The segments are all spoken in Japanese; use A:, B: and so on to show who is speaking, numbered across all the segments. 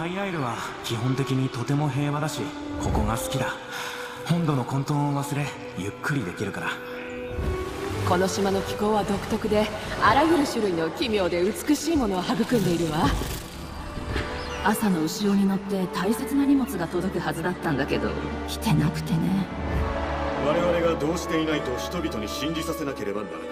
A: ハイアイルは基本的にとても平和だしここが好きだ。本土の混沌を忘れゆっくりできるから。
B: この島の気候は独特であらゆる種類の奇妙で美しいものを育んでいるわ。
C: 朝の後ろに乗って大切な荷物が届くはずだったんだけど来てなくてね。
D: 我々がどうしていないと人々に信じさせなければならない。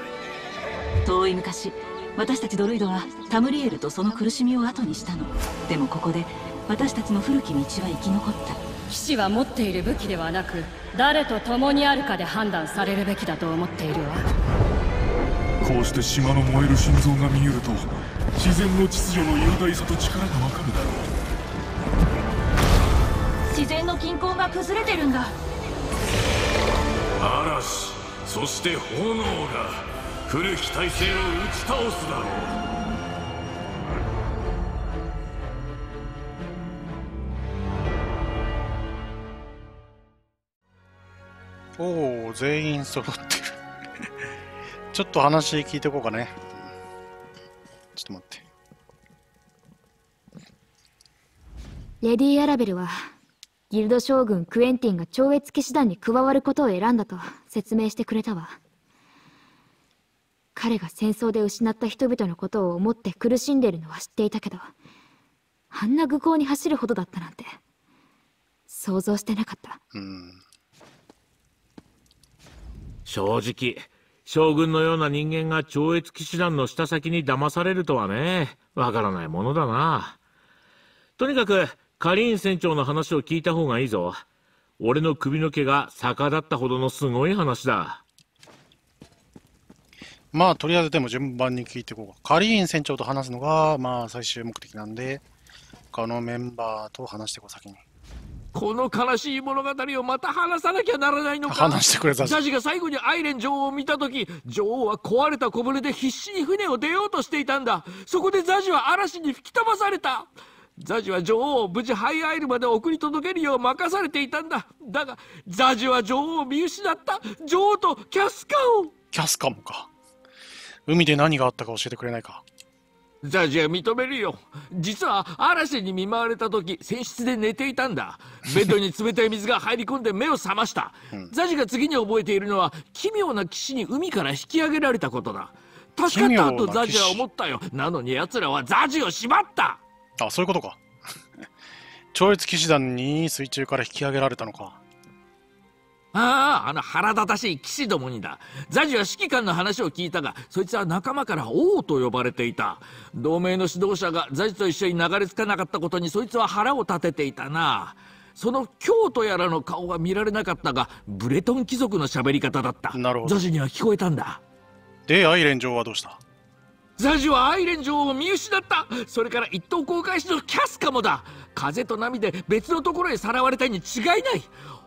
C: 遠い昔私たちドルイドはタムリエルとその苦しみを後にしたの。でもここで私たちの古き道は生き残った。
E: 騎士は持っている武器ではなく誰と共にあるかで判断されるべきだと思っているわ。
F: こうして島の燃える心臓が見えると自然の秩序の雄大さと力がわかるだろ
C: う。自然の均衡が崩れてるんだ。
G: 嵐そして炎が古き体制を打ち倒すだろ
H: うおお全員揃ってる。ちょっと話聞いてこうかね。ちょっと待って。
I: レディー・アラベルはギルド将軍クエンティンが超越騎士団に加わることを選んだと説明してくれたわ。彼が戦争で失った人々のことを思って苦しんでいるのは知っていたけどあんな愚行に走るほどだったなんて想像してなかった。
J: 正直将軍のような人間が超越騎士団の下先に騙されるとはねわからないものだな。とにかくカリーン船長の話を聞いた方がいいぞ。俺の首の毛が逆立ったほどのすごい話だ。
H: まあ、とりあえずでも順番に聞いていこうか。カリーン船長と話すのが、まあ、最終目的なんで、他のメンバーと話していこう、先に。
J: この悲しい物語をまた話さなきゃならないのか？
H: 話してくれザ
J: ジが最後にアイレン女王を見た時女王は壊れた小舟で必死に船を出ようとしていたんだ。そこでザジは嵐に吹き飛ばされた。ザジは女王を無事ハイアイルまで送り届けるよう任されていたんだ。だがザジは女王を見失った。女王とキャスカを
H: キャスカもか海で何があったか教えてくれないか。
J: ザジは認めるよ。実は嵐に見舞われた時船室で寝ていたんだ。ベッドに冷たい水が入り込んで目を覚ました、うん、ザジが次に覚えているのは奇妙な騎士に海から引き上げられたことだ。助かったとザジは思ったよ。なのに奴らはザジを縛った。
H: あそういうことか。超越騎士団に水中から引き上げられたのか
J: ああ、あの腹立たしい騎士どもにだ。ザジは指揮官の話を聞いたが、そいつは仲間から王と呼ばれていた。同盟の指導者がザジと一緒に流れ着かなかったことにそいつは腹を立てていたな。その京都やらの顔は見られなかったが、ブレトン貴族の喋り方だった。
H: なるほど。
J: ザジには聞こえたんだ。
H: で、アイレン女王はどうした？
J: ザジはアイレン女王を見失ったそれから一等航海士のキャスカもだ風と波で別のところへさらわれたに違いない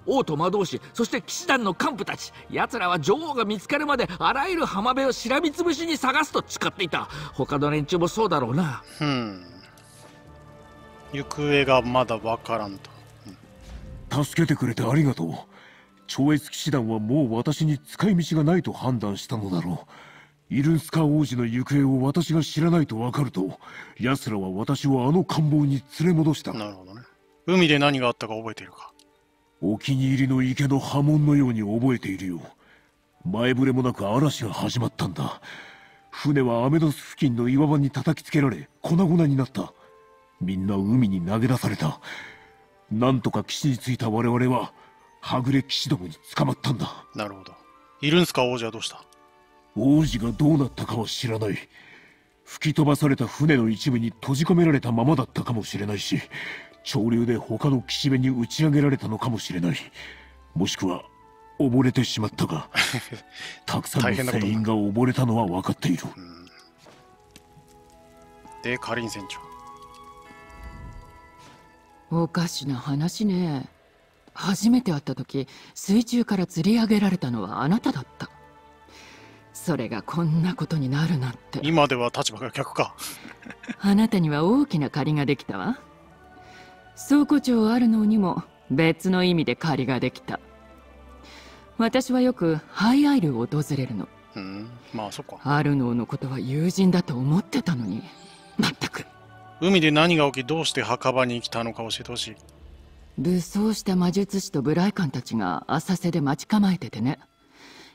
J: 王と魔導士そして騎士団の幹部たち。奴らは女王が見つかるまであらゆる浜辺をしらみつぶしに探すと誓っていた。他の連中もそうだろうな。
H: うん。行方がまだわからんと、
F: うん、助けてくれてありがとう。超越騎士団はもう私に使い道がないと判断したのだろう。イルンスカー王子の行方を私が知らないと分かると奴らは私をあの官房に連れ戻した。
H: なるほどね。海で何があったか覚えているか
F: お気に入りの池の波紋のように覚えているよ前触れもなく嵐が始まったんだ。船はアメドス付近の岩場に叩きつけられ粉々になった。みんな海に投げ出された。なんとか岸に着いた我々ははぐれ騎士どもに捕まったんだ。
H: なるほど。いるんすか王子はどうした？
F: 王子がどうなったかは知らない。吹き飛ばされた船の一部に閉じ込められたままだったかもしれないし潮流で他の岸辺に打ち上げられたのかもしれない。もしくは溺れてしまったが たくさんの船員が溺れたのは分かっている。
H: でカリン船
B: 長。おかしな話ね。初めて会った時水中から釣り上げられたのはあなただった。それがこんなことになるなんて。
H: 今では立場が逆か。
B: あなたには大きな借りができたわ倉庫長アルノーにも別の意味で借りができた。私はよくハイアイルを訪れるの。
H: うん。まあそっか。
B: アルノーのことは友人だと思ってたのに。まったく。
H: 海で何が起きどうして墓場に来たのか教えてほしい。
B: 武装した魔術師とブライカンたちが浅瀬で待ち構えててね。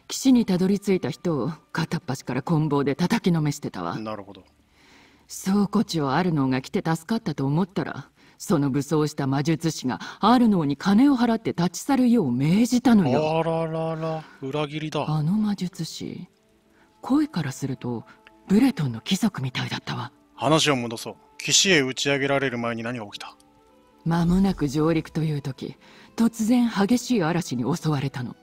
B: 岸にたどり着いた人を片っ端から棍棒で叩きのめしてたわ。
H: なるほど。
B: 倉庫地をアルノーが来て助かったと思ったらその武装した魔術師がアルノーに金を払って立ち去るよう命じたのよ。
H: あららら裏切りだ。
B: あの魔術師声からするとブレトンの貴族みたいだったわ。
H: 話を戻そう。岸へ打ち上げられる前に何が起きた？
B: 間もなく上陸という時突然激しい嵐に襲われたの。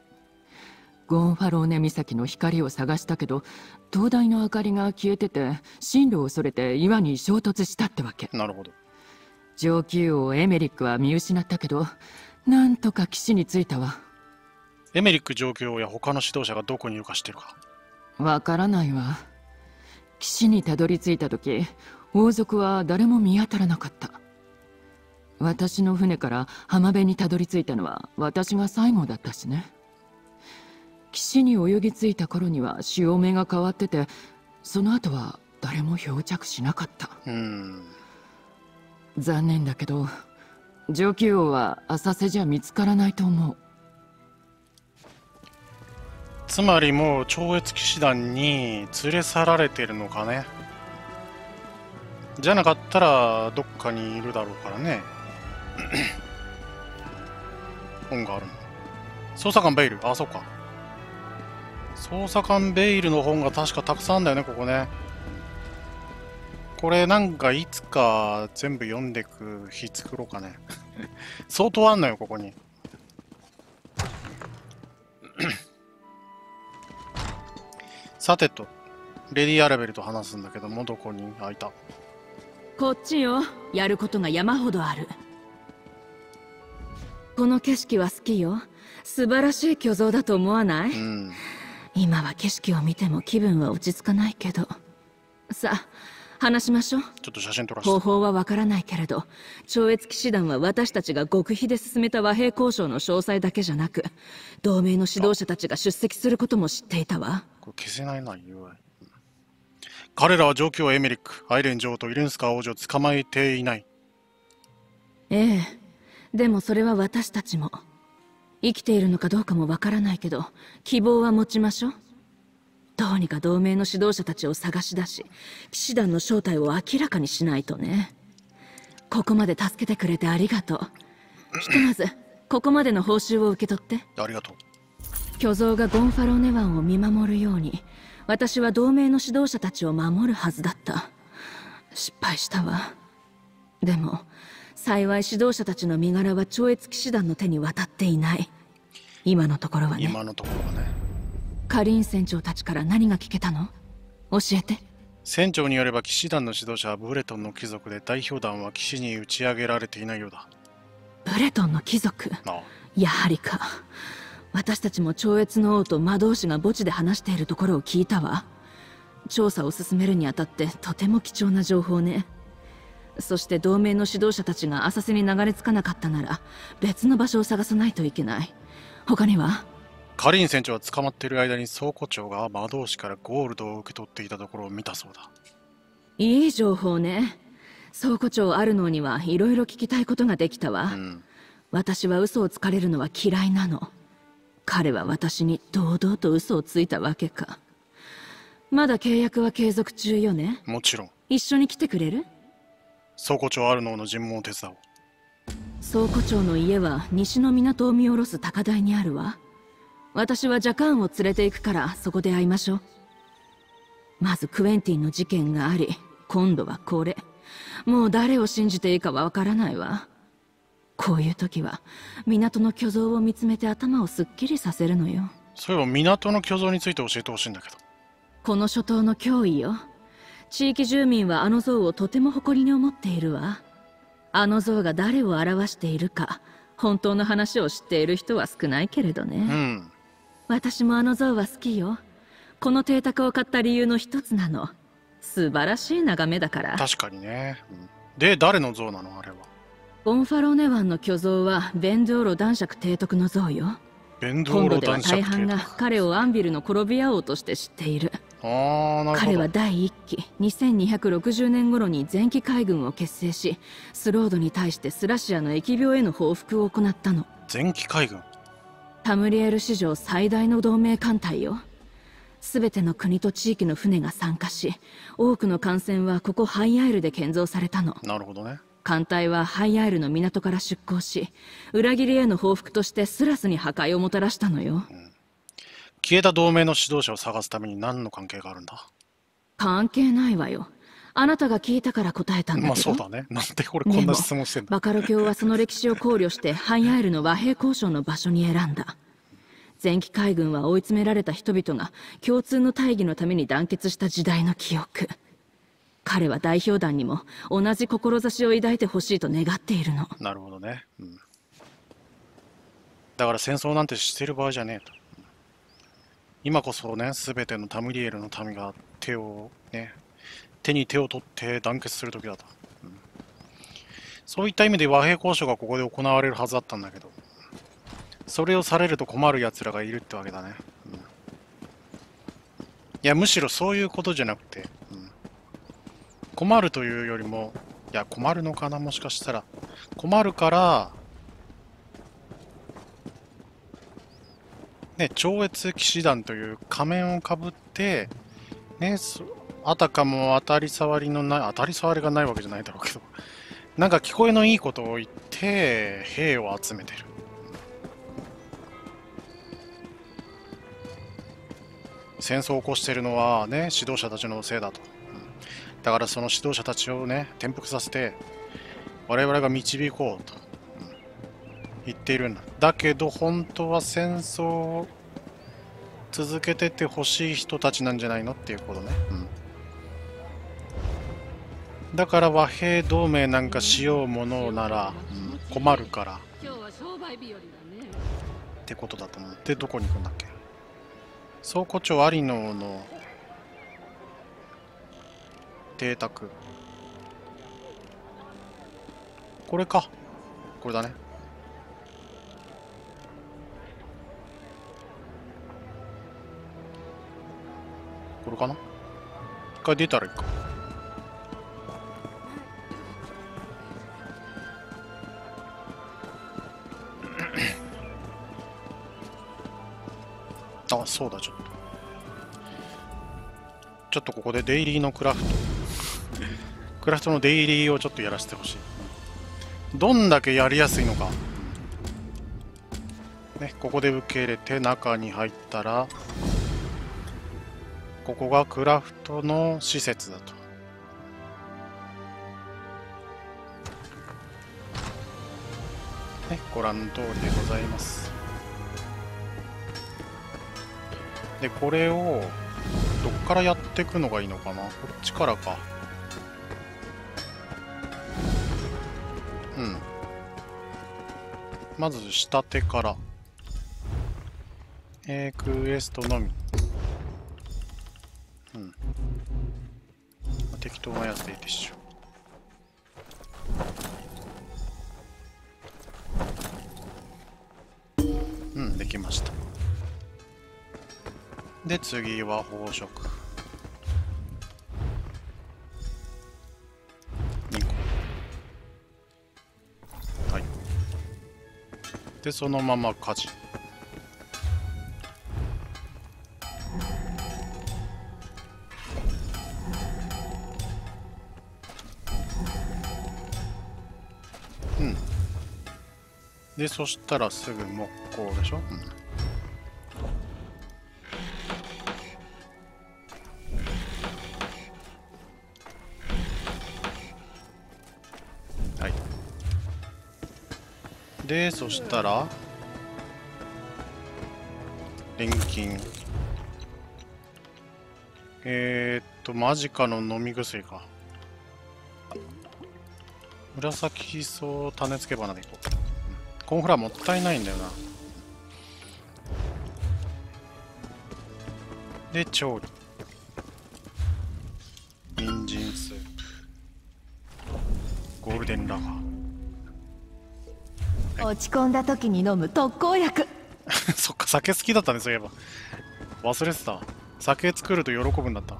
B: ゴンファローネ岬の光を探したけど灯台の明かりが消えてて進路をそれて岩に衝突したってわけ。
H: なるほど
B: 上級王エメリックは見失ったけどなんとか岸に着いたわ。
H: エメリック上級王や他の指導者がどこにいるか知ってるか？
B: わからないわ。岸にたどり着いた時王族は誰も見当たらなかった。私の船から浜辺にたどり着いたのは私が最後だったしね。岸に泳ぎ着いた頃には潮目が変わっててその後は誰も漂着しなかった。
H: うん
B: 残念だけど上級王は浅瀬じゃ見つからないと思う。
H: つまりもう超越騎士団に連れ去られてるのかね。じゃなかったらどっかにいるだろうからね。本があるの。捜査官ベイル。あそうか。捜査官ベイルの本が確かたくさんだよねここね。これなんかいつか全部読んでく日作ろうかね。相当あんのよここに。さてとレディ・アラベルと話すんだけどもどこにあいた。
C: こっちよ。やることが山ほどある。この景色は好きよ。素晴らしい巨像だと思わない、
H: うん。
C: 今は景色を見ても気分は落ち着かないけど。さあ話しましょう。
H: ちょっと写真撮らせて。
C: 方法はわからないけれど超越騎士団は私たちが極秘で進めた和平交渉の詳細だけじゃなく同盟の指導者たちが出席することも知っていたわ。
H: これ消せないな UI 彼らは上級王エメリックアイレン女王とイレンスカ王女を捕まえていない。
C: ええ。でもそれは私たちも。生きているのかどうかもわからないけど希望は持ちましょうどうにか同盟の指導者たちを探し出し騎士団の正体を明らかにしないとね。ここまで助けてくれてありがとう。ひとまずここまでの報酬を受け取って。
H: ありがとう。
C: 巨像がゴンファローネ湾を見守るように私は同盟の指導者たちを守るはずだった。失敗したわ。でも幸い指導者たちの身柄は超越騎士団の手に渡っていない。今のところはね。
H: 今のところはね
C: カリン船長たちから何が聞けたの？教えて。
H: 船長によれば騎士団の指導者はブレトンの貴族で代表団は騎士に打ち上げられていないようだ。
C: ブレトンの貴族？やはりか。私たちも超越の王と魔導士が墓地で話しているところを聞いたわ。調査を進めるにあたってとても貴重な情報ね。そして同盟の指導者たちが浅瀬に流れ着かなかったなら別の場所を探さないといけない。他には？
H: カリン船長は捕まっている間に倉庫長が魔導士からゴールドを受け取っていたところを見たそうだ。
C: いい情報ね。倉庫長アルノーにはいろいろ聞きたいことができたわ、私は嘘をつかれるのは嫌いなの。彼は私に堂々と嘘をついたわけか。まだ契約は継続中よね。
H: もちろん。
C: 一緒に来てくれる？
H: 倉庫長アルノーの尋問を手伝おう。
C: 倉庫長の家は西の港を見下ろす高台にあるわ私はジャカーンを連れて行くからそこで会いましょう。まずクエンティンの事件があり今度はこれ。もう誰を信じていいかはわからないわ。こういう時は港の巨像を見つめて頭をすっきりさせるのよ。
H: そういえば港の巨像について教えてほしいんだけど。
C: この諸島の脅威よ。地域住民はあの像をとても誇りに思っているわ。あの像が誰を表しているか本当の話を知っている人は少ないけれどね、
H: うん
C: 私もあの像は好きよ。この邸宅を買った理由の一つなの。素晴らしい眺めだから。
H: 確かにね、うん。で誰の像なの？あれは。
C: ボンファローネ湾の巨像はベンドーロ男爵提督の像よ。
H: ベンドー
C: 今度では
H: ロ男爵
C: 大半が彼をアンビルの転び屋王として知っている。
H: ああなるほど。
C: 彼は第1期2260年頃に前期海軍を結成しスロードに対してスラシアの疫病への報復を行ったの。
H: 前期海軍？
C: タムリエル史上最大の同盟艦隊よ。全ての国と地域の船が参加し多くの艦船はここハイアイルで建造されたの。
H: なるほどね。
C: 艦隊はハイアイルの港から出港し裏切りへの報復としてスラスに破壊をもたらしたのよ。
H: 消えた同盟の指導者を探すために何の関係があるんだ？
C: 関係ないわよあなたが聞いたから答えたんだ
H: まあそうだね。なんで俺こんな質問してんだ？
C: バカロ教はその歴史を考慮してハイアイルの和平交渉の場所に選んだ。前期海軍は追い詰められた人々が共通の大義のために団結した時代の記憶。彼は代表団にも同じ志を抱いてほしいと願っているの。
H: なるほどね、うん、だから戦争なんてしてる場合じゃねえと。今こそね全てのタムリエルの民が手をね手に手を取って団結する時だと、うんそういった意味で和平交渉がここで行われるはずだったんだけどそれをされると困る奴らがいるってわけだね、うん。いやむしろそういうことじゃなくて、うん。困るというよりもいや困るのかなもしかしたら。困るからね超越騎士団という仮面をかぶってねそあたかも当たり障りのない当たり障りがないわけじゃないだろうけどなんか聞こえのいいことを言って兵を集めてる。戦争を起こしているのはね指導者たちのせいだと。だからその指導者たちをね転覆させて我々が導こうと、言っているんだ。だけど本当は戦争を続けててほしい人たちなんじゃないの？っていうことね、うん、だから和平同盟なんかしようものなら、困るから。ってことだと思う。でどこに行くんだっけ？倉庫町有野の邸宅。これか。これだね。これかな？一回出たらいいか。あそうだちょっと。ちょっとここでデイリーのクラフト。クラフトのデイリーをちょっとやらせてほしい。どんだけやりやすいのか。ねここで受け入れて中に入ったらここがクラフトの施設だと。ねご覧の通りでございます。でこれをどっからやっていくのがいいのかな？こっちからか。うん。まず下手から。えー、クエストのみ。次は宝飾。2個。はい。でそのまま火事。うん。でそしたらすぐ木工でしょ、うん。でそしたら錬金。えー、っとマジカの飲み薬か。紫草種付け花でいこう。コンフラもったいないんだよな。で調理。人参スープ。ゴールデンラガー。
K: 落ち込んだ時に飲む特効薬。
H: そっか酒好きだったねそういえば。忘れてた。酒作ると喜ぶんだった。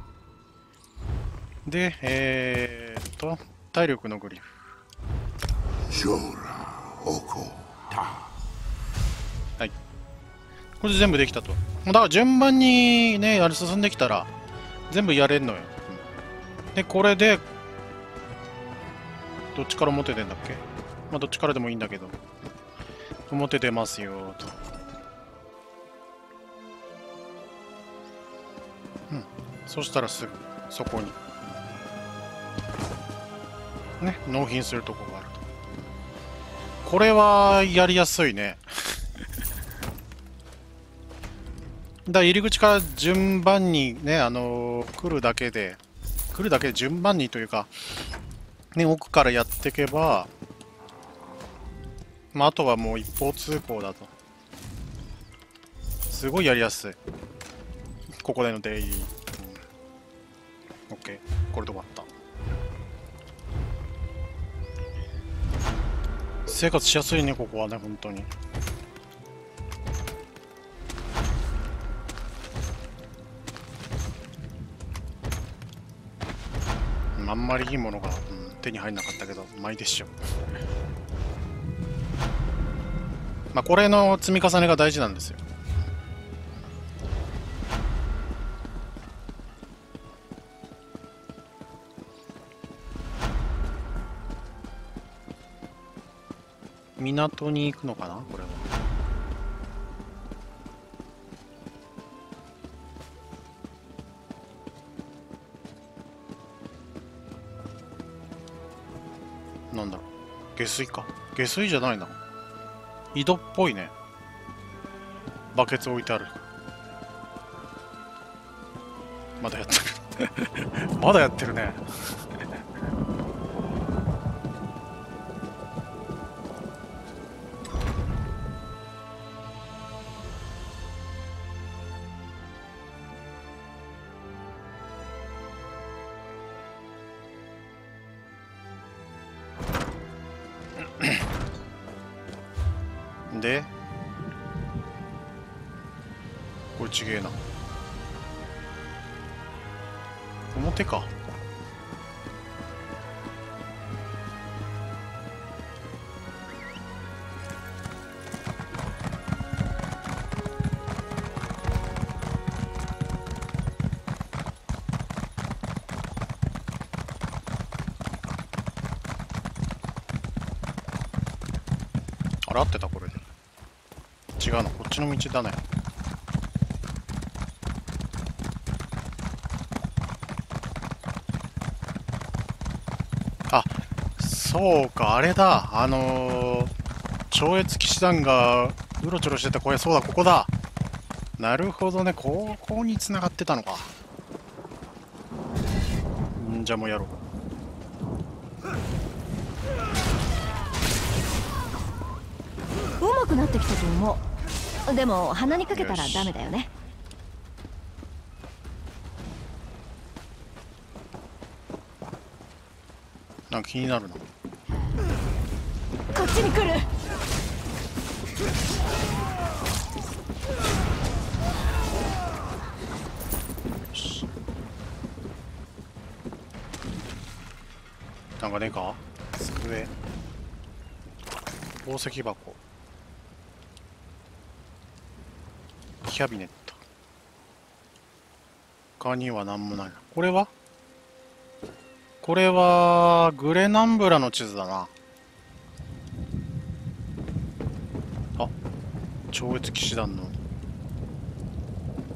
H: でえー、っと体力のグリフ。はい。これで全部できたと。だから順番にねあれ進んできたら全部やれんのよ。うん。でこれでどっちから表出んだっけ？まあどっちからでもいいんだけど表出ますよと。うん。そしたらすぐそこに。ね納品するとこがあると。これはやりやすいね。だから入り口から順番にねあのー来るだけで来るだけで順番にというかね奥からやっていけばまあ、あとはもう一方通行だと。すごいやりやすい。ここでの出入り。うん、OK。これで終わった。生活しやすいね、ここはね、本当に。あんまりいいものが、うん手に入んなかったけどう、まいでしょ。まあ、これの積み重ねが大事なんですよ。港に行くのかな？これは。なんだろう。下水か。下水じゃないな。井戸っぽいね。バケツ置いてある。まだやってる。まだやってるね。ちの道だね。あそうかあれだ。あのー、超越騎士団がうろちょろしてた声そうだここだ。なるほどね。ここに繋がってたのか。んじゃあもうやろう。
K: うまくなってきたと思う。でも鼻にかけたらダメだよね。
H: なんか気になるな。
K: こっちに来る。
H: なんかねえか？机。宝石箱キャビネット。他には何もないな。これは？これはグレナンブラの地図だな。あ超越騎士団の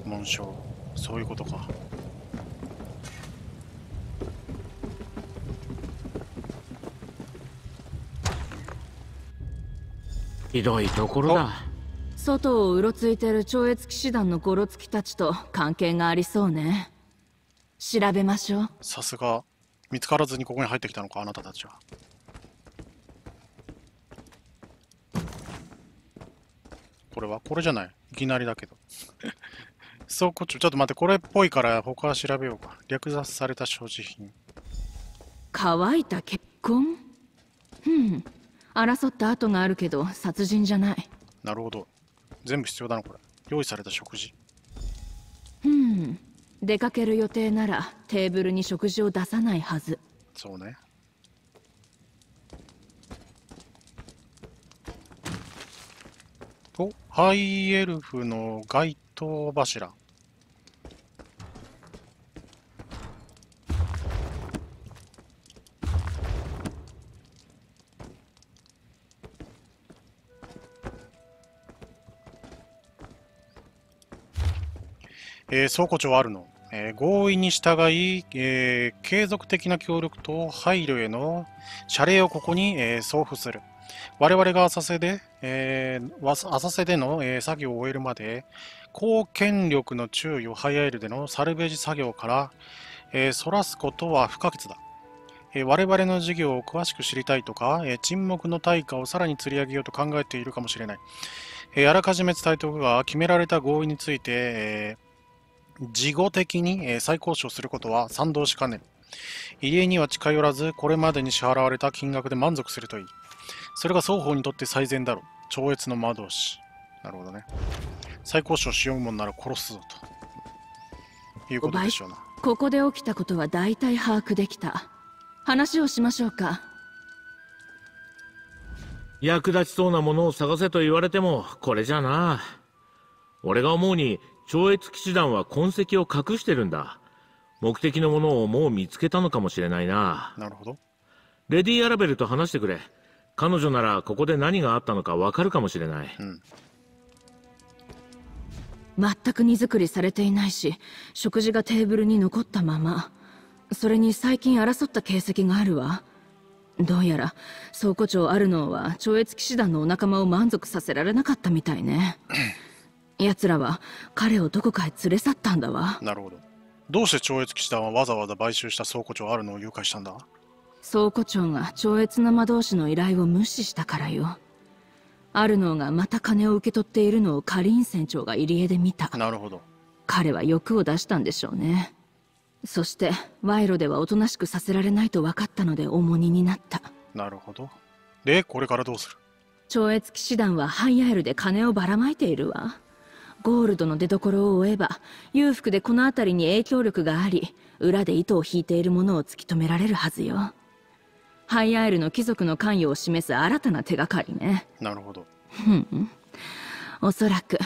H: 紋章。そういうことか。
J: ひどいところだ
C: 外をうろついてる超越騎士団のゴロツキたちと関係がありそうね。調べましょう。
H: さすが見つからずにここに入ってきたのかあなたたちは。これは？これじゃない。いきなりだけど。そうこっちちょっと待ってこれっぽいから他は調べようか。略奪された所持品。
C: 乾いた血痕？うん。争った跡があるけど殺人じゃない。
H: なるほど全部必要だなこれ。用意された食事。
C: うん出かける予定ならテーブルに食事を出さないはず。
H: そうね。おハイエルフの街灯柱えー、倉庫長あるの、えー、合意に従い、えー、継続的な協力と配慮への謝礼をここに、え、送付する。我々が浅瀬で、え、浅瀬での、え、作業を終えるまで、高権力の注意をハイアイルでのサルベージ作業から、えー、そらすことは不可欠だ。え、我々の事業を詳しく知りたいとか、え、沈黙の対価をさらに釣り上げようと考えているかもしれない。え、あらかじめ伝えておくが、決められた合意について、え事後的に再交渉することは賛同しかねる。入江には近寄らず、これまでに支払われた金額で満足するといい。それが双方にとって最善だろう。超越の魔導士。なるほどね。再交渉しようもんなら殺すぞと。いうことでしょうな。
C: ここで起きたことは大体把握できた。話をしましょうか。
J: 役立ちそうなものを探せと言われても、これじゃな。俺が思うに、超越騎士団は痕跡を隠してるんだ。目的のものをもう見つけたのかもしれないな。
H: なるほど。
J: レディ・アラベルと話してくれ。彼女ならここで何があったのかわかるかもしれない。うん。
C: 全く荷造りされていないし、食事がテーブルに残ったまま。それに最近争った形跡があるわ。どうやら倉庫長アルノーは超越騎士団のお仲間を満足させられなかったみたいね。奴らは彼をどこかへ連れ去ったんだわ。
H: なるほど。どうして超越騎士団はわざわざ買収した倉庫長アルノを誘拐したんだ？
C: 倉庫長が超越な魔導士の依頼を無視したからよ。アルノがまた金を受け取っているのをカリン船長が入江で見た。
H: なるほど。
C: 彼は欲を出したんでしょうね。そして賄賂ではおとなしくさせられないと分かったので重荷になった。
H: なるほど。でこれからどうする？
C: 超越騎士団はハイアイルで金をばらまいているわゴールドの出所を追えば裕福でこの辺りに影響力があり裏で糸を引いているものを突き止められるはずよ。ハイアイルの貴族の関与を示す新たな手がかりね。
H: なるほど。
C: おそらく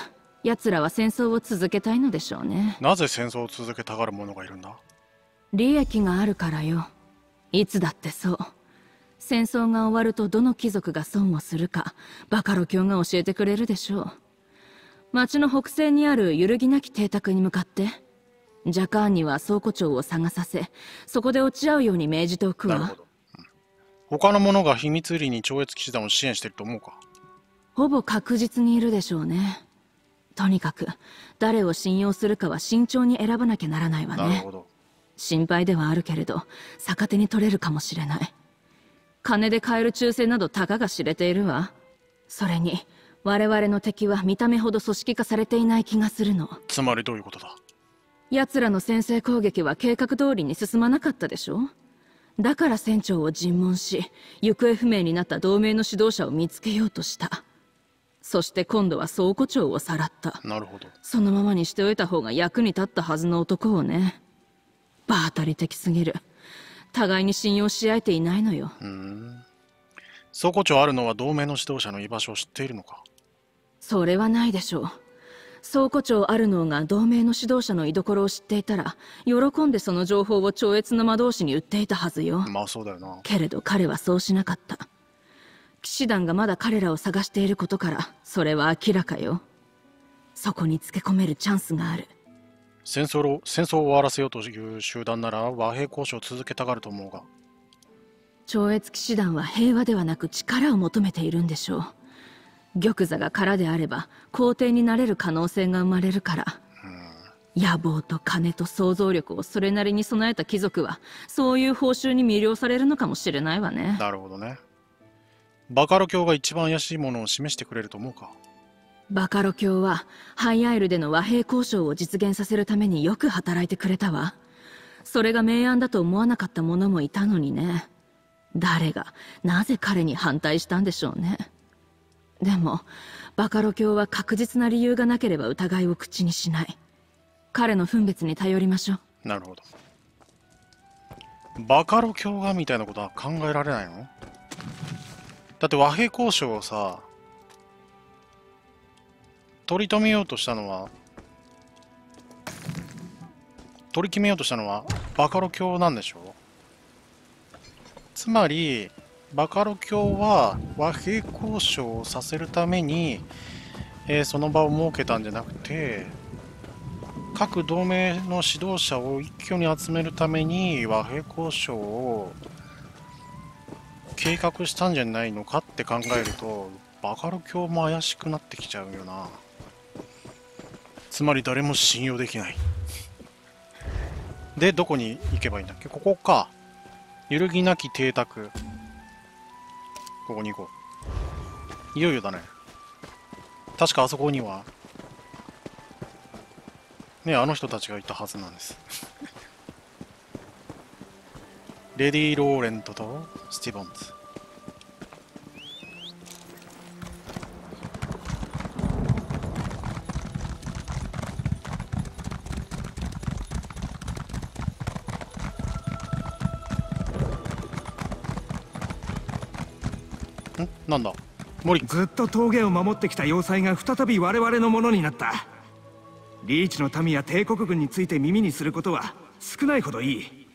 C: 奴らは戦争を続けたいのでしょうね。
H: なぜ戦争を続けたがる者がいるんだ？
C: 利益があるからよ。いつだってそう。戦争が終わるとどの貴族が損をするかバカロ教が教えてくれるでしょう町の北西にある揺るぎなき邸宅に向かってジャカーンには倉庫長を探させそこで落ち合うように命じておくわ。なるほど、
H: うん、他の者が秘密裏に超越騎士団を支援してると思うか？
C: ほぼ確実にいるでしょうね。とにかく誰を信用するかは慎重に選ばなきゃならないわね。なるほど。心配ではあるけれど逆手に取れるかもしれない。金で買える抽選などたかが知れているわ。それに我々の敵は見た目ほど組織化されていない気がするの。
H: つまりどういうことだ？
C: 奴らの先制攻撃は計画通りに進まなかったでしょ？だから船長を尋問し行方不明になった同盟の指導者を見つけようとした。そして今度は倉庫長をさらった。
H: なるほど。
C: そのままにしておいた方が役に立ったはずの男をね。場当たり的すぎる。互いに信用し合えていないのよ。
H: うん。倉庫長あるのは同盟の指導者の居場所を知っているのか？
C: それはないでしょう。倉庫長アルノーが同盟の指導者の居所を知っていたら喜んでその情報を超越の魔導士に売っていたはずよ。
H: まあそうだよな。
C: けれど彼はそうしなかった。騎士団がまだ彼らを探していることからそれは明らかよ。そこにつけ込めるチャンスがある。
H: 戦争を戦争を終わらせようという集団なら和平交渉を続けたがると思うが。
C: 超越騎士団は平和ではなく力を求めているんでしょう玉座が空であれば皇帝になれる可能性が生まれるから、野望と金と想像力をそれなりに備えた貴族はそういう報酬に魅了されるのかもしれないわね。
H: なるほどね。バカロ教が一番怪しいものを示してくれると思うか。
C: バカロ教はハイアイルでの和平交渉を実現させるためによく働いてくれたわ。それが明暗だと思わなかった者もいたのにね。誰がなぜ彼に反対したんでしょうねでもバカロ教は確実な理由がなければ疑いを口にしない。彼の分別に頼りましょう。
H: なるほど。バカロ教がみたいなことは考えられないの？だって和平交渉をさ取り留めようとしたのは取り決めようとしたのはバカロ教なんでしょ？つまりバカロ教は和平交渉をさせるために、えーその場を設けたんじゃなくて各同盟の指導者を一挙に集めるために和平交渉を計画したんじゃないのかって考えるとバカロ教も怪しくなってきちゃうよな。つまり誰も信用できない。でどこに行けばいいんだっけ？ここか。揺るぎなき邸宅。ここに行こう。いよいよだね。確かあそこには。ねあの人たちがいたはずなんです。レディ・ローレントとスティボンズ。なんだ？森。
L: ずっと峠を守ってきた要塞が再び我々のものになった。リーチの民や帝国軍について耳にすることは少ないほどいい。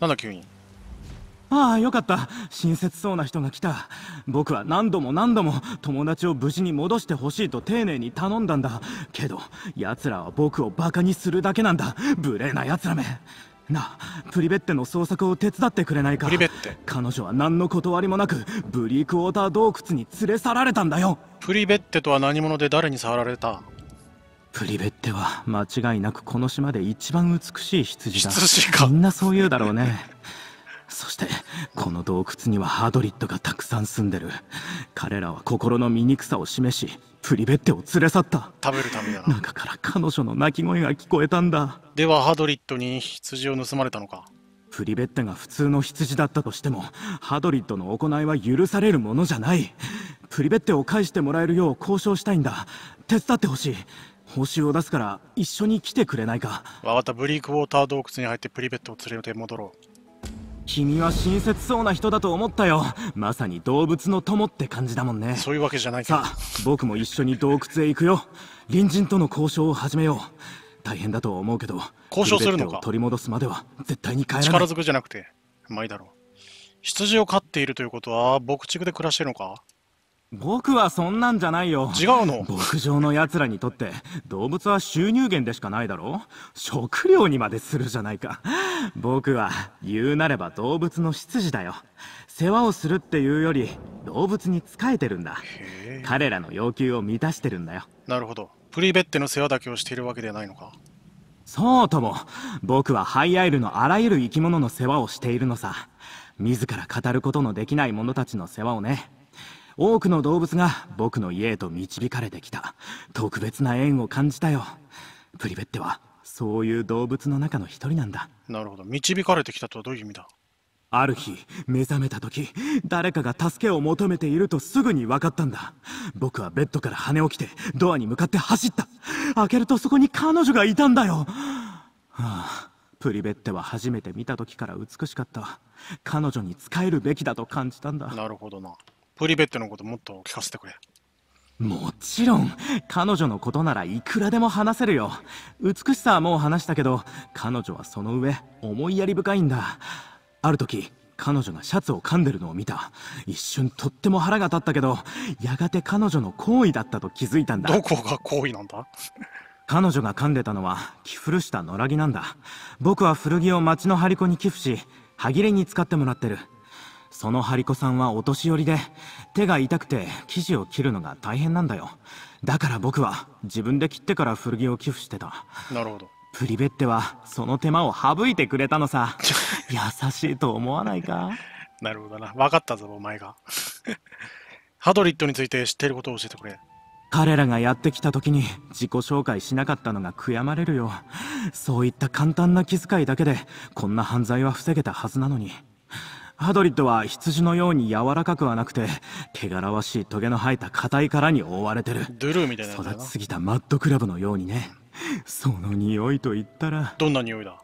H: なんだ急に？
A: ああよかった。親切そうな人が来た。僕は何度も何度も友達を無事に戻してほしいと丁寧に頼んだんだ。けど奴らは僕をバカにするだけなんだ。無礼な奴らめなあプリベッテの捜索を手伝ってくれないか。
H: プリベッテ？
A: 彼女は何の断りもなくブリークウォーター洞窟に連れ去られたんだよ。
H: プリベッテとは何者で誰に触られた？
A: プリベッテは間違いなくこの島で一番美しい羊だ
H: 羊か
A: みんなそう言うだろうねそしてこの洞窟にはハドリットがたくさん住んでる。彼らは心の醜さを示しプリベッテを連れ去った。
H: 食べるためだな
A: 中から彼女の泣き声が聞こえたんだ。
H: ではハドリットに羊を盗まれたのか。
A: プリベッテが普通の羊だったとしてもハドリットの行いは許されるものじゃない。プリベッテを返してもらえるよう交渉したいんだ。手伝ってほしい。報酬を出すから一緒に来てくれないか。
H: わかった。ブリークウォーター洞窟に入ってプリベットを連れて戻ろう
A: 君は親切そうな人だと思ったよ。まさに動物の友って感じだもんね。
H: そういうわけじゃない
A: さあ僕も一緒に洞窟へ行くよ。隣人との交渉を始めよう。大変だとは思うけど
H: 交渉するのか？
A: 取り戻すまでは絶対に帰らない。
H: 力ずくじゃなくてまあいいだろう。羊を飼っているということは牧畜で暮らしてるのか？
A: 僕はそんなんじゃないよ。
H: 違うの？
A: 牧場の奴らにとって動物は収入源でしかないだろ食料にまでするじゃないか。僕は言うなれば動物の執事だよ。世話をするっていうより動物に仕えてるんだ。彼らの要求を満たしてるんだよ。
H: なるほど。プリベッテの世話だけをしているわけではないのか？
A: そうとも。僕はハイアイルのあらゆる生き物の世話をしているのさ。自ら語ることのできない者たちの世話をね多くの動物が僕の家へと導かれてきた。特別な縁を感じたよ。プリベッテはそういう動物の中の一人なんだ。
H: なるほど。導かれてきたとはどういう意味だ？
A: ある日目覚めた時誰かが助けを求めているとすぐに分かったんだ。僕はベッドから跳ね起きてドアに向かって走った。開けるとそこに彼女がいたんだよ、はあ、プリベッテは初めて見た時から美しかった。彼女に仕えるべきだと感じたんだ。
H: なるほどなプリベッテのこともっと聞かせてくれ。
A: もちろん。彼女のことならいくらでも話せるよ。美しさはもう話したけど彼女はその上思いやり深いんだ。ある時彼女がシャツを噛んでるのを見た。一瞬とっても腹が立ったけどやがて彼女の行為だったと気づいたんだ。
H: どこが行為なんだ？
A: 彼女が噛んでたのは着古した野良着なんだ。僕は古着を町の張り子に寄付し歯切れに使ってもらってるその張り子さんはお年寄りで手が痛くて生地を切るのが大変なんだよ。だから僕は自分で切ってから古着を寄付してた。
H: なるほど。
A: プリベッテはその手間を省いてくれたのさ。優しいと思わないか？
H: なるほどな。分かったぞお前が。ハドリットについて知っていることを教えてくれ。
A: 彼らがやってきた時に自己紹介しなかったのが悔やまれるよ。そういった簡単な気遣いだけでこんな犯罪は防げたはずなのにハドリッドは羊のように柔らかくはなくて汚らわしいトゲの生えた硬い殻に覆われてる。
H: ドゥルーみたいな
A: 育ちすぎたマッドクラブのようにね。その匂いと言ったら
H: どんな匂いだ？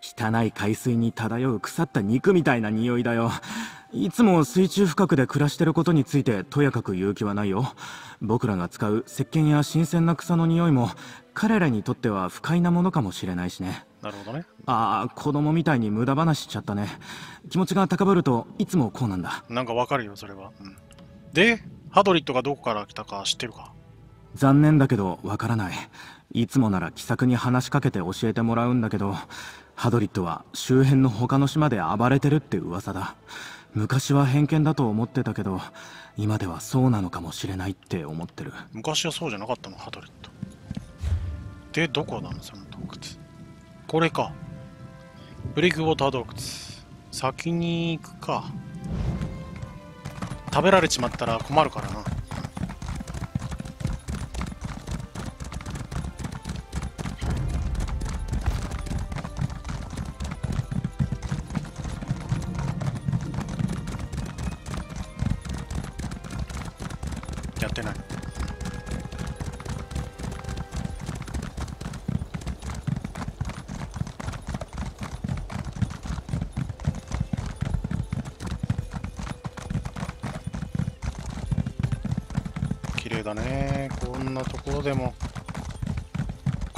A: 汚い海水に漂う腐った肉みたいな匂いだよ。いつも水中深くで暮らしてることについてとやかく言う気はないよ。僕らが使う石鹸や新鮮な草の匂いも彼らにとっては不快なものかもしれないしね
H: なるほどね。
A: ああ子供みたいに無駄話しちゃったね。気持ちが高ぶるといつもこうなんだ。
H: なんかわかるよそれは、うん、でハドリットがどこから来たか知ってるか？
A: 残念だけどわからない。いつもなら気さくに話しかけて教えてもらうんだけどハドリットは周辺の他の島で暴れてるって噂だ。昔は偏見だと思ってたけど今ではそうなのかもしれないって思ってる。
H: 昔はそうじゃなかったのハドリット。でどこなのその洞窟？これか。ブリックウォーター洞窟。先に行くか。食べられちまったら困るからな。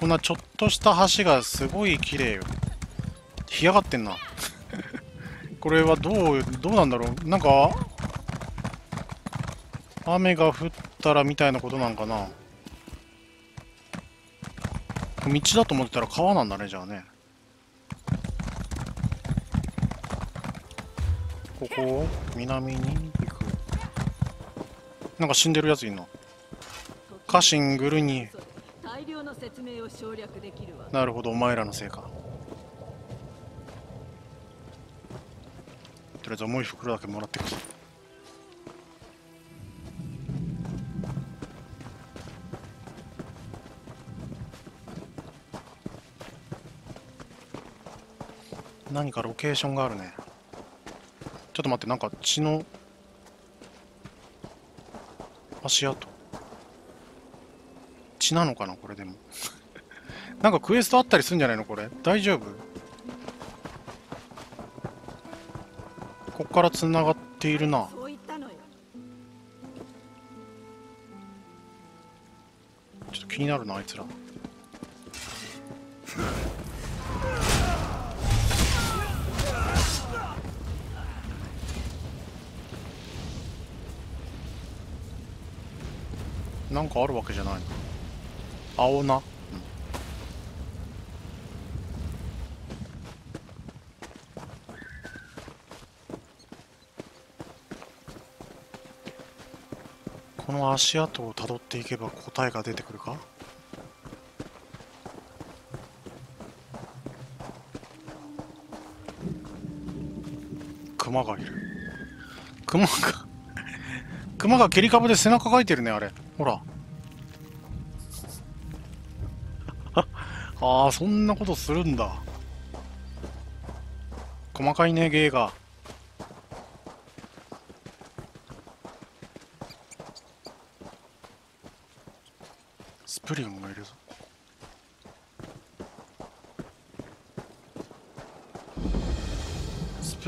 H: んなちょっとした橋がすごい綺麗よ。干上がってんな。これはどうどうなんだろう。なんか雨が降ったらみたいなことなんかな。道だと思ってたら川なんだねじゃあね。ここ南に行く。なんか死んでるやついんの？家臣グルニ
C: 省略できるわ。
H: なるほどお前らのせいか。とりあえず重い袋だけもらってくる何かロケーションがあるね。ちょっと待ってなんか血の足跡。血なのかなこれでも。なんかクエストあったりするんじゃないのこれ？大丈夫？こっからつながっているな。ちょっと気になるなあいつら。なんかあるわけじゃない。の青菜、足跡をたどっていけば答えが出てくるか？熊がいる。熊が 熊が蹴り株で背中かいてるねあれ。ほら。ああそんなことするんだ。細かいね芸がスプリンがいるぞ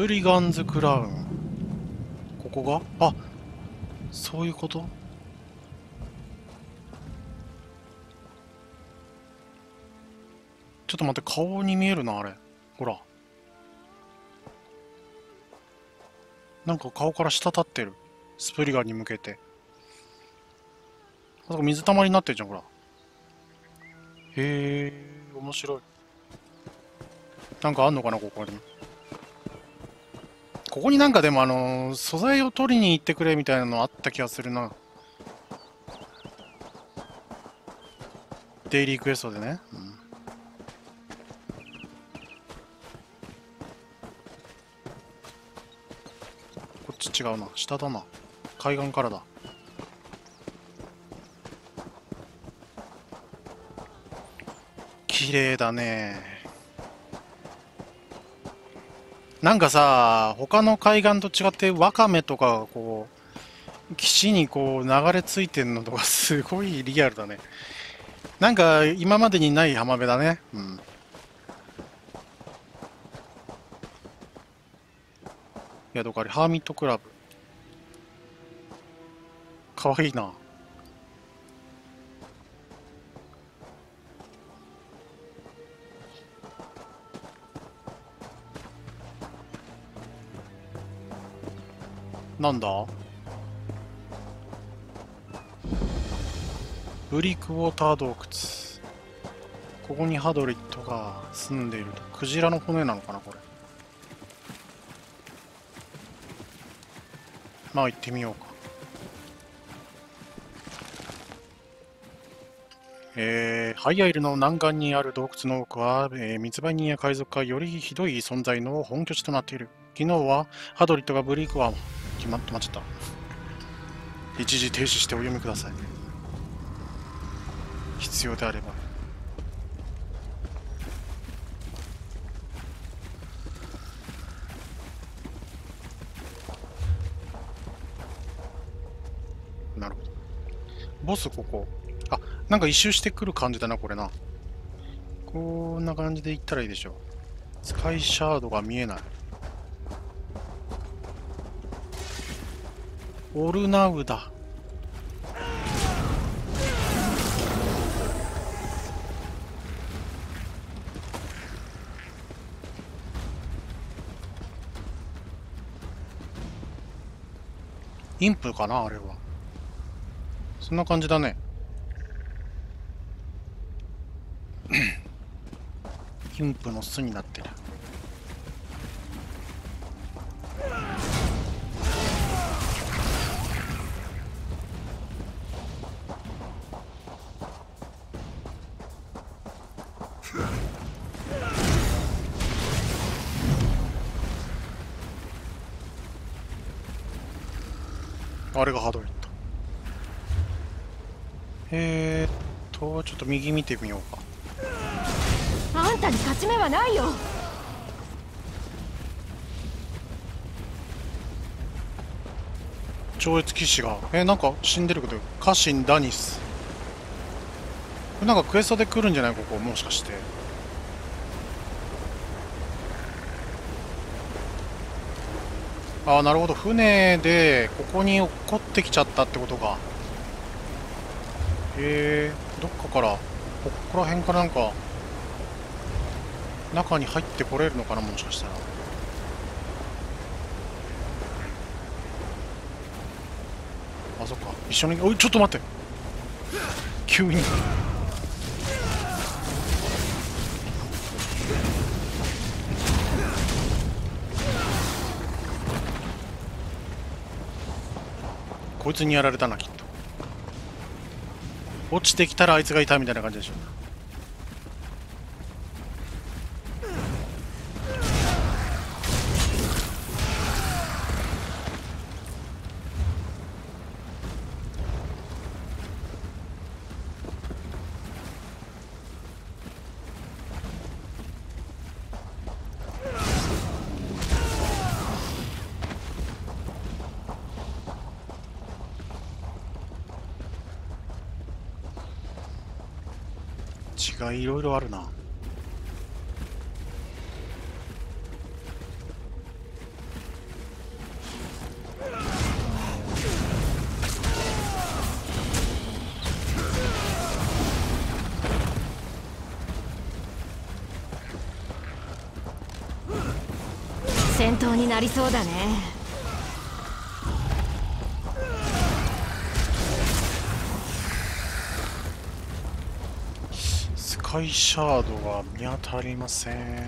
H: プリガンズクラウンここが？あそういうこと？ちょっと待って顔に見えるなあれ。ほら。なんか顔から滴ってる。スプリガンに向けて。あそこ水たまりになってるじゃんほら。へえ面白い。なんかあんのかなここに。ここになんかでもあの素材を取りに行ってくれみたいなのあった気がするな。デイリークエストでね、うん。こっち違うな。下だな。海岸からだ。綺麗だね。なんかさ他の海岸と違ってワカメとかがこう岸にこう流れ着いてんのとかすごいリアルだね。なんか今までにない浜辺だね。うん。ヤドカリハーミットクラブ。かわいいな。なんだ？ブリックウォーター洞窟。ここにハドリットが住んでいると。クジラの骨なのかなこれ。まあ行ってみようか。えー、ハイアイルの南岸にある洞窟の多くは、えー、密売人や海賊がよりひどい存在の本拠地となっている。昨日はハドリットがブリークは決まってまっちゃった。一時停止してお読みください。必要であれば。なるほど。ボスここ。あなんか一周してくる感じだなこれな。こんな感じで行ったらいいでしょう。スカイシャードが見えない。オルナウだインプかなあれは。そんな感じだね。インプの巣になってる右見てみようか。
K: あんたに勝ち目はないよ。
H: 超越騎士が。えなんか死んでるけど家臣ダニス。これなんかクエストで来るんじゃない？ここもしかして。ああなるほど。船でここに落っこってきちゃったってことかへえどっかからここら辺かなんか中に入ってこれるのかなもしかしたら。あそっか。一緒においちょっと待って。急に。こいつにやられたなきっと。落ちてきたらあいつがいたみたいな感じでしょ。いろいろあるな。
K: 戦闘になりそうだね。
H: イシャードが見当たりません。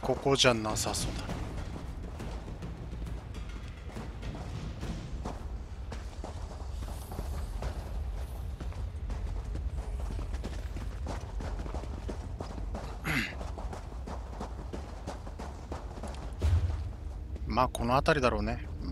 H: ここじゃなさそうだの辺りだろうね。う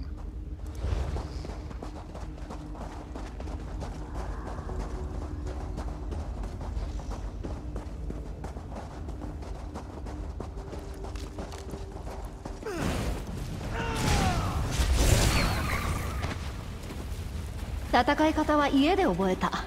H: ん、
K: 戦い方は家で覚えた。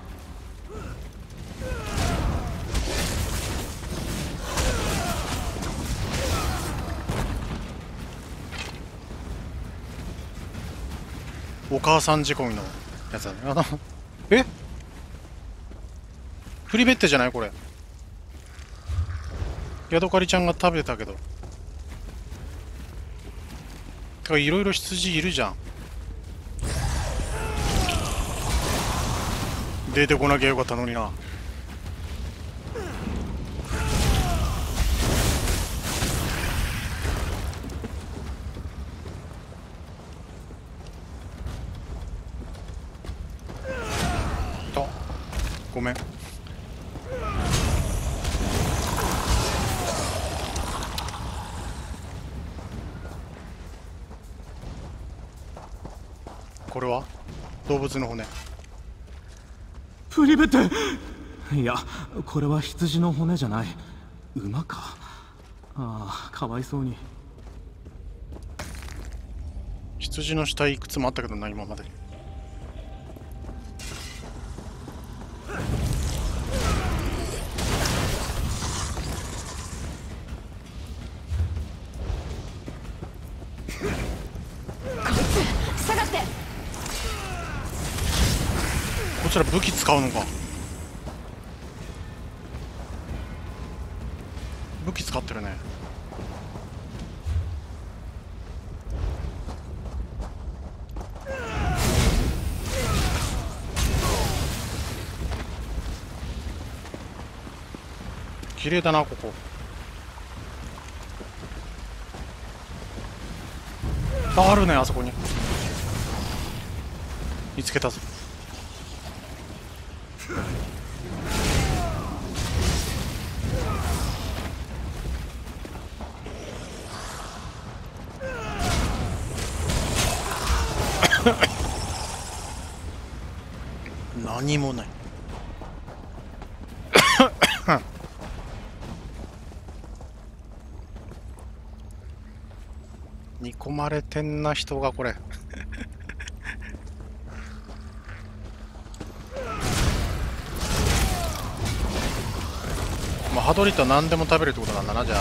H: お母さん仕込みのやつだね。あの え？フリベッテじゃない？これ。ヤドカリちゃんが食べたけど。てかいろいろ羊いるじゃん。出てこなきゃよかったのにな。物の骨。
A: プリベッテ。いやこれは羊の骨じゃない。馬か。ああかわいそうに。
H: 羊の死体いくつもあったけどな今までら武器使うのか。武器使ってるね。綺麗だなここ。あるねあそこに。見つけたぞ。何もない煮込まれてんな人がこれまあハドリットは何でも食べるってことなんだなじゃあ。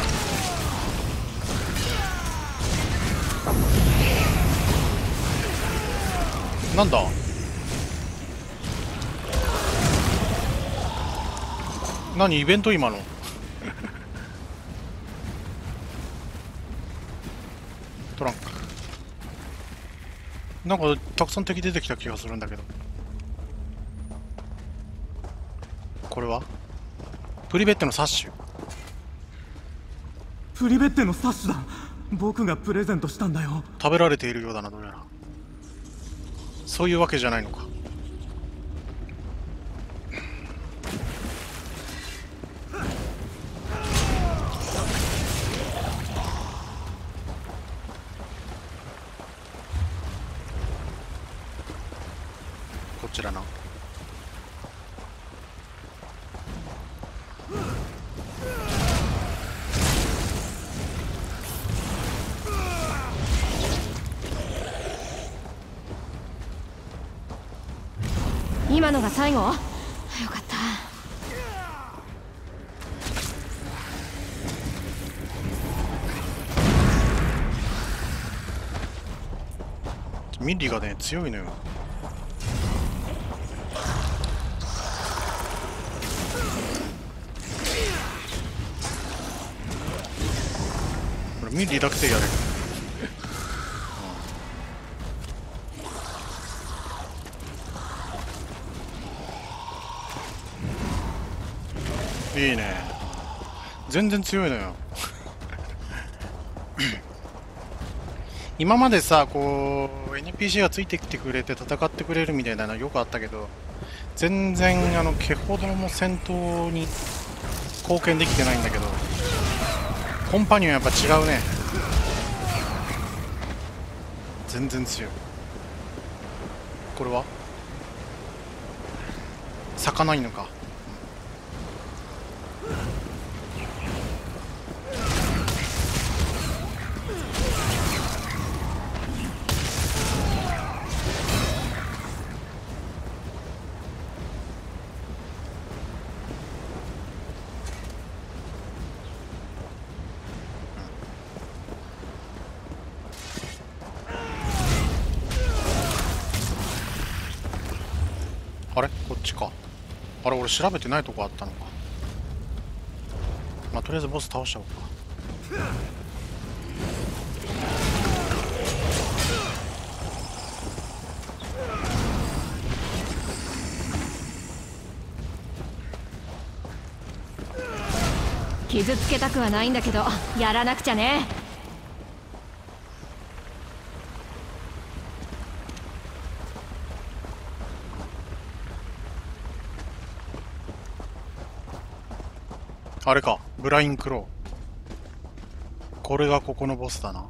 H: なんだ？何イベント？今の。トランク。なんかたくさん敵出てきた気がするんだけど。これは？プリベッテのサッシュ。
A: プリベッテのサッシュだ。僕がプレゼントしたんだよ。
H: 食べられているようだなどうやら。そういうわけじゃないのかちらな
K: 今のが最後？よかった。
H: ミリがね強いのよミリだけでやる。いいね。全然強いのよ。今までさこう NPC がついてきてくれて戦ってくれるみたいなのよくあったけど全然あの毛ほども戦闘に貢献できてないんだけど。コンパニオンやっぱ違うね。全然強い。これは？咲かないのか？あれ？こっちか。あれ俺調べてないとこあったのか。まあとりあえずボス倒しちゃおうか。
K: 傷つけたくはないんだけどやらなくちゃね。
H: あれかブラインクロー。これがここのボスだな。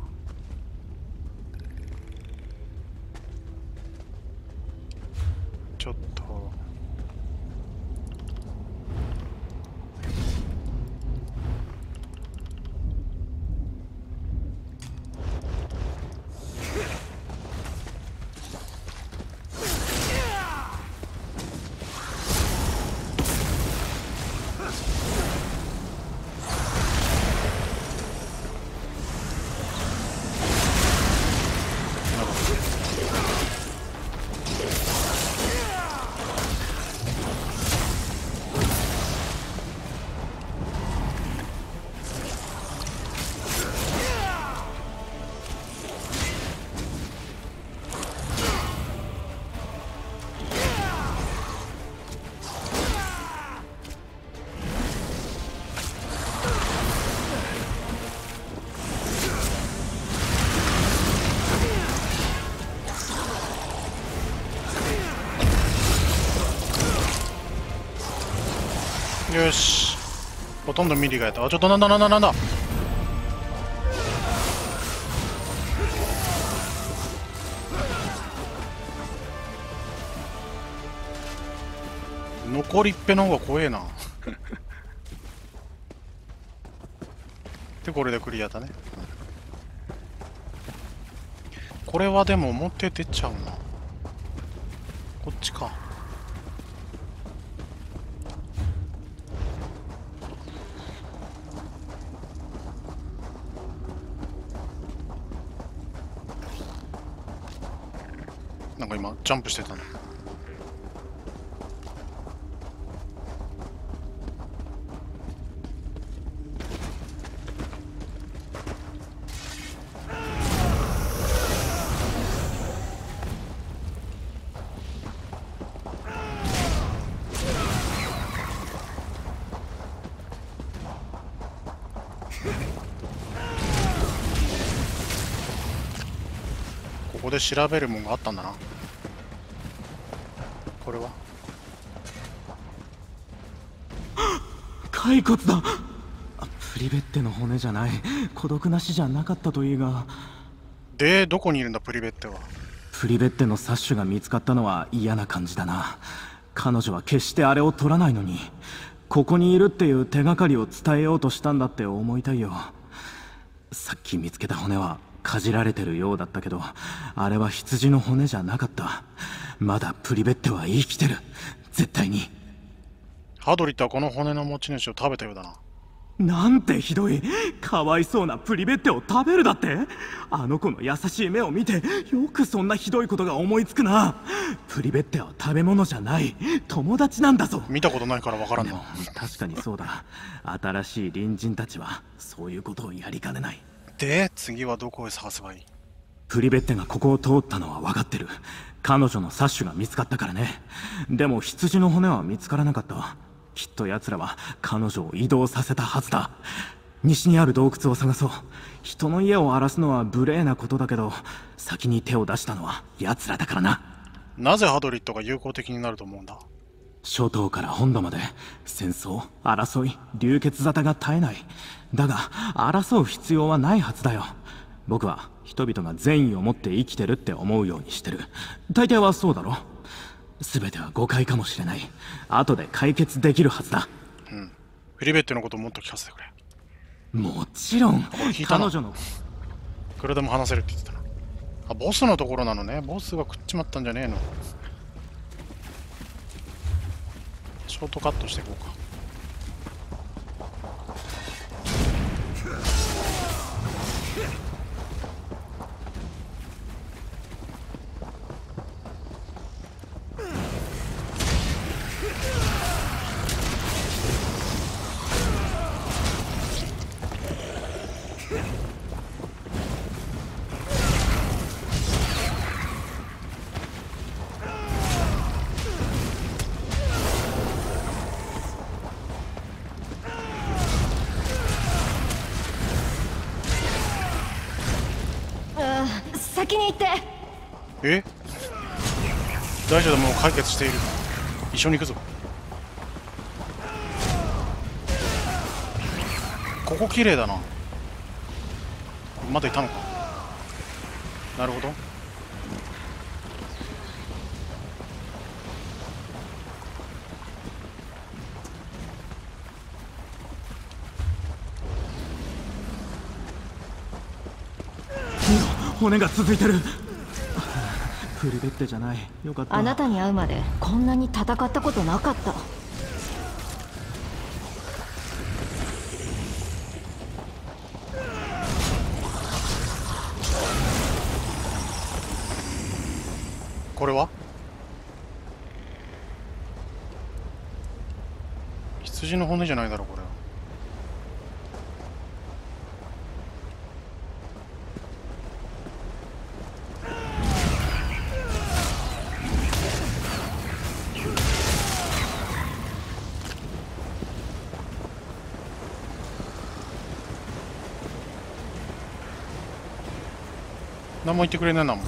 H: よし。ほとんどミリがやった。あちょっとなんだなんだなんだ。残りっぺの方が怖えな。でこれでクリアだね。これはでも表出ちゃうな。こっちか。ジャンプしてたの。ここで調べるもんがあったんだな。
A: 骸骨だ。あプリベッテの骨じゃない。孤独な死じゃなかったといいが。
H: でどこにいるんだプリベッテは？
A: プリベッテの殺種が見つかったのは嫌な感じだな。彼女は決してあれを取らないのに。ここにいるっていう手がかりを伝えようとしたんだって思いたいよ。さっき見つけた骨はかじられてるようだったけどあれは羊の骨じゃなかった。まだプリベッテは生きてる。絶対に
H: ハドリットはこの骨の持ち主を食べたようだな。
A: なんてひどい。かわいそうなプリベッテを食べるだって。あの子の優しい目を見てよくそんなひどいことが思いつくな。プリベッテは食べ物じゃない。友達なんだぞ。
H: 見たことないからわからんな。
A: 確かにそうだ。新しい隣人たちはそういうことをやりかねない。
H: で次はどこへ探せばいい？
A: プリベッテがここを通ったのは分かってる。彼女の殺種が見つかったからね。でも羊の骨は見つからなかったきっと奴らは彼女を移動させたはずだ。西にある洞窟を探そう。人の家を荒らすのは無礼なことだけど先に手を出したのは奴らだからな。
H: なぜハドリットが友好的になると思うんだ？
A: 諸島から本土まで戦争争い流血沙汰が絶えない。だが争う必要はないはずだよ。僕は人々が善意を持って生きてるって思うようにしてる。大抵はそうだろ全ては誤解かもしれない。後で解決できるはずだ。
H: うん。フリベッテのことをもっと聞かせてくれ。
A: もちろん。彼女の。
H: いくらでも話せるって言ってたな。あボスのところなのね。ボスが食っちまったんじゃねえの。ショートカットしていこうか
K: 先に行って。
H: え？大丈夫だもう解決している。一緒に行くぞ。ここ綺麗だな。まだいたのか。なるほど。
A: 骨が続いてる。プリベッテじゃない。よかった。
K: あなたに会うまでこんなに戦ったことなかった。
H: これは？羊の骨じゃないだろこれは何も言ってくれないなもん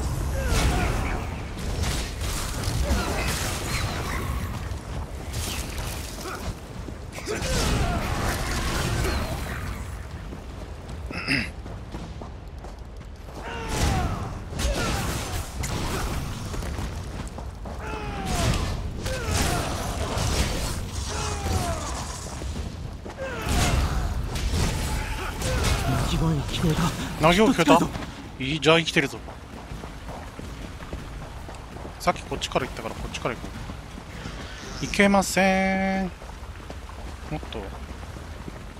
A: 鳴き声聞こえた。
H: 投げを聞こえた？いいじゃあ生きてるぞ。さっきこっちから行ったからこっちから行こう。行けません。もっとこ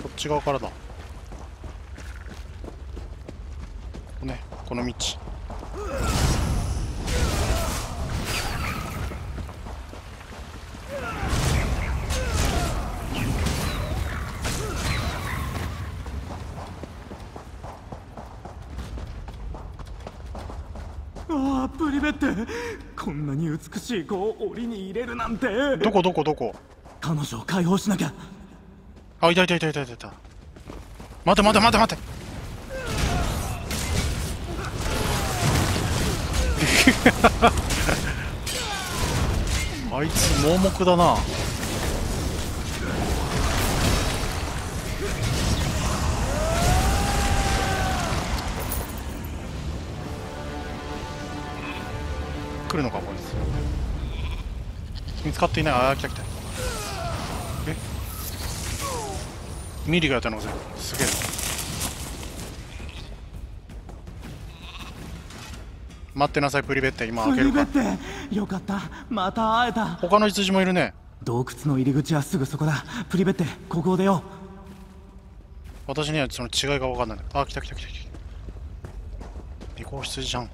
H: っち側からだ。ねこの道
A: ああプリベッテこんなに美しい子を檻に入れるなんて。
H: どこどこどこ？
A: 彼女を解放しなきゃ。
H: あいたいたいたいたいたいた。待て待て待て待て。あいつ盲目だな。来るのかこいつ見つかっていないああ来た来た。え？ミリがやったの？かすげえな。待ってなさいプリベッテ。今開
A: プ
H: けるか。
A: リベッテよかった。また会えた。
H: 他の羊もいるね。
A: 洞窟の入り口はすぐそこだ。プリベッテここを出よ。
H: 私にはその違いが分かんない。あ来た来た来た来た。尾行羊じゃん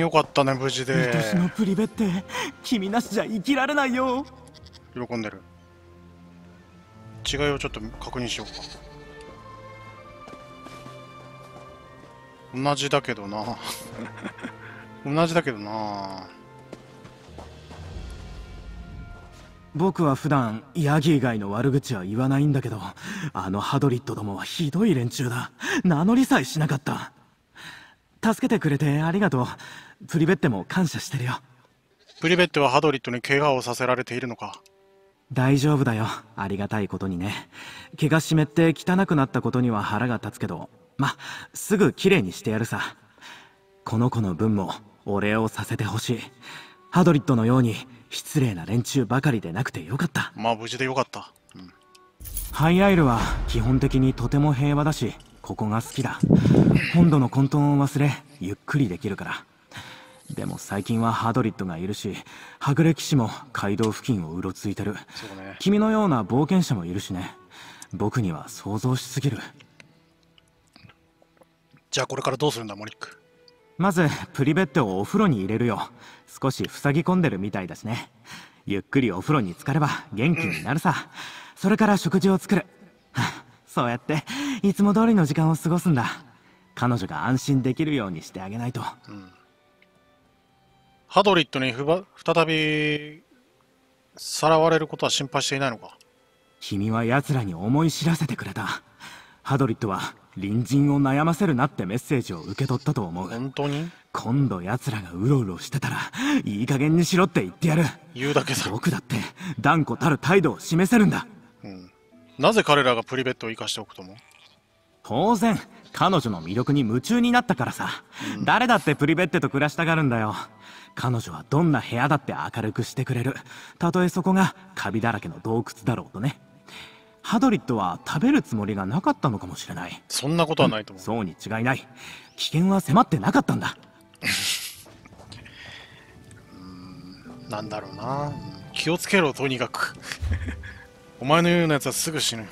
H: よかったね無事
A: う
H: で
A: 愛しのプリベッテ君なしじゃ生きられないよ。
H: 喜んでる。違いをちょっと確認しようか。同じだけどな。同じだけどな。
A: 僕は普段ヤギ以外の悪口は言わないんだけどあのハドリットどもはひどい連中だ。名乗りさえしなかった助けてくれてありがとう。プリベッテも感謝してるよ。
H: プリベッテはハドリットに怪我をさせられているのか？
A: 大丈夫だよ。ありがたいことにね。毛が湿って汚くなったことには腹が立つけど。ますぐきれいにしてやるさ。この子の分もお礼をさせてほしい。ハドリットのように失礼な連中ばかりでなくてよかった。
H: まあ無事でよかった。
A: ハイアイルは基本的にとても平和だしここが好きだ。本土の混沌を忘れゆっくりできるから。でも最近はハドリットがいるしはぐれ騎士も街道付近をうろついてる。
H: ね。
A: 君のような冒険者もいるしね。僕には想像しすぎる。
H: じゃあこれからどうするんだモリック？
A: まずプリベッテをお風呂に入れるよ。少し塞ぎ込んでるみたいだしね。ゆっくりお風呂に浸かれば元気になるさ、それから食事を作るそうやっていつも通りの時間を過ごすんだ。彼女が安心できるようにしてあげないと、
H: ハドリットにふば再びさらわれることは心配していないのか？
A: 君は奴らに思い知らせてくれた。ハドリットは隣人を悩ませるなってメッセージを受け取ったと思う。
H: 本当に？
A: 今度奴らがうろうろしてたらいい加減にしろって言ってやる。
H: 言うだけだ。
A: 僕だって断固たる態度を示せるんだ
H: なぜ彼らがプリベットを生かしておくと思う？
A: 当然彼女の魅力に夢中になったからさ、誰だってプリベッテと暮らしたがるんだよ。彼女はどんな部屋だって明るくしてくれる。たとえそこがカビだらけの洞窟だろうとね。ハドリットは食べるつもりがなかったのかもしれない。
H: そんなことはないと思う、
A: そうに違いない。危険は迫ってなかったんだ。
H: なんだろうな。気をつけろとにかくお前のようなやつはすぐ死ぬ。